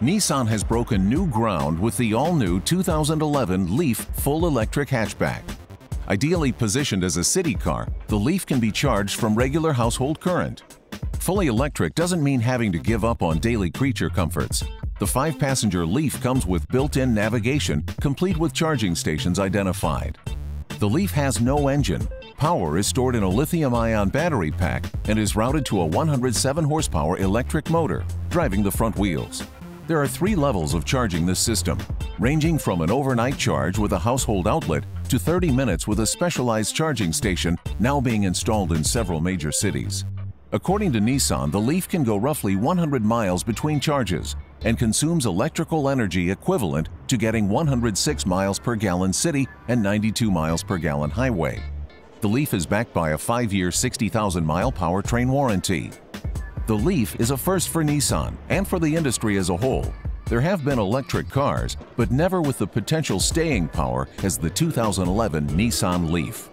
Nissan has broken new ground with the all-new 2011 Leaf full electric hatchback. Ideally positioned as a city car, the Leaf can be charged from regular household current. Fully electric doesn't mean having to give up on daily creature comforts. The five-passenger Leaf comes with built-in navigation, complete with charging stations identified. The Leaf has no engine. Power is stored in a lithium-ion battery pack and is routed to a 107 horsepower electric motor, driving the front wheels. There are three levels of charging this system, ranging from an overnight charge with a household outlet to 30 minutes with a specialized charging station now being installed in several major cities. According to Nissan, the Leaf can go roughly 100 miles between charges and consumes electrical energy equivalent to getting 106 miles per gallon city and 92 miles per gallon highway. The Leaf is backed by a 5-year 60,000-mile powertrain warranty. The Leaf is a first for Nissan and for the industry as a whole. There have been electric cars, but never with the potential staying power as the 2011 Nissan Leaf.